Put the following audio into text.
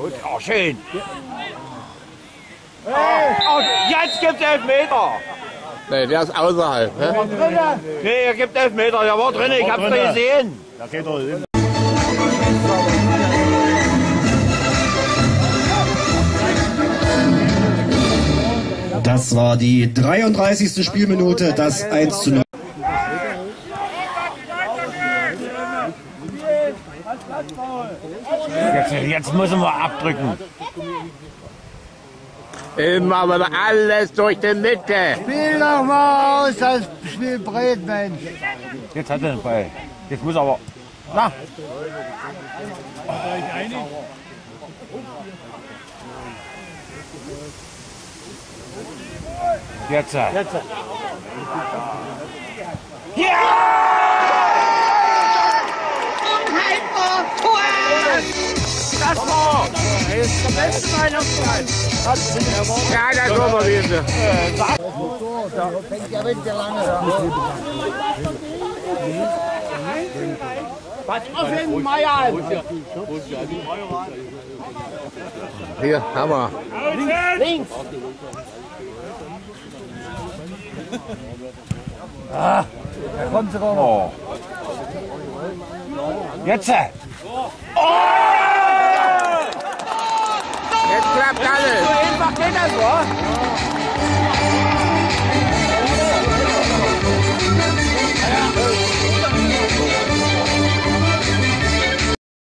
Gut, oh, schön. Oh, jetzt gibt es Elfmeter. Nee, der ist außerhalb. Ne? Nee, er gibt Elfmeter. Der war drin, ich hab's doch gesehen. Da geht er hin. Das war die 33. Spielminute, das 1 zu 0. Jetzt, jetzt müssen wir abdrücken. Immer aber alles durch die Mitte. Spiel doch mal aus, das Spiel breit, Mensch. Jetzt hat er den Ball. Jetzt muss er aber. Na. Jetzt. Jetzt. Das war! Er ist der beste Weihnachtsmann! Ja, da kommen wir wieder. Was auf den Meier! Hier, Hammer. Links! Ah, da kommt sogar noch. Jetzt! Oh! Jetzt klappt alles.